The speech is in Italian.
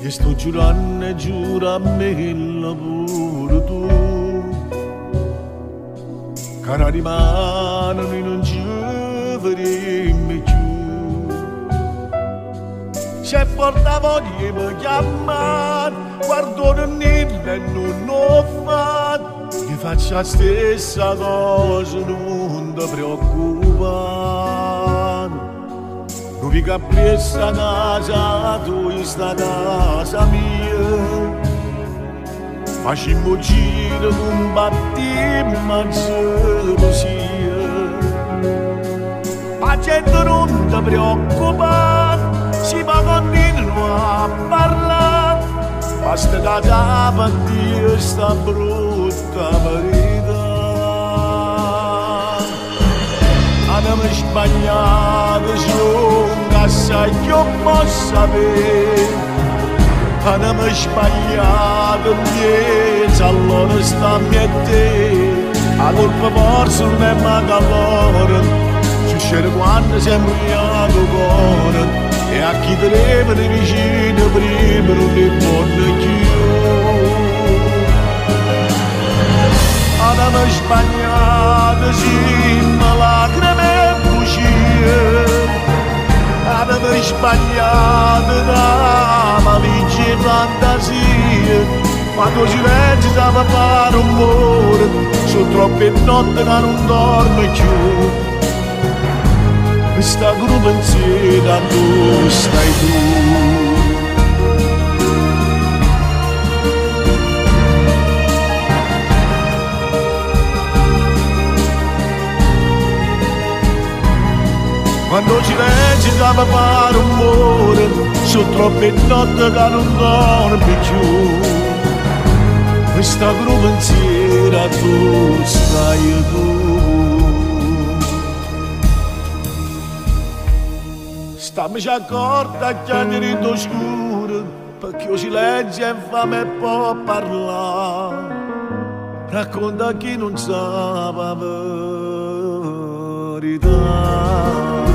che sto giurando e giura a me che lavoro tu cara rimane noi non ci vedremo più. Se porta voglia mi chiamare guardo non e non ho fatto che faccio la stessa cosa non ti preoccupare non vi capisca casa tu sta casa mia. Facimmo giro con battimmo gelosia La gente non ti preoccupa Si va continua a parlare. Basta che da partire sta brutta verità Bagnamish banyavish lungasa yokmosavi Tanımış banyavim yet Allah'ın yetti. Alurpa varsın ve magavarın Şüşeri vandı zemriya duvarın E akidre beni vijini bribru limonu kiyo Tanımış banyavim quando direttava per para o su troppe notte che não dorme più. Mi gruva con un pensiero, tu stai tu. quando ci leggi da papà rumore su troppe notte che non dorme più questa insieme tu stai tu. Stammi accorta che hai diritto scuro perché io silenzio e fame può parlare. Racconta a chi non sa la verità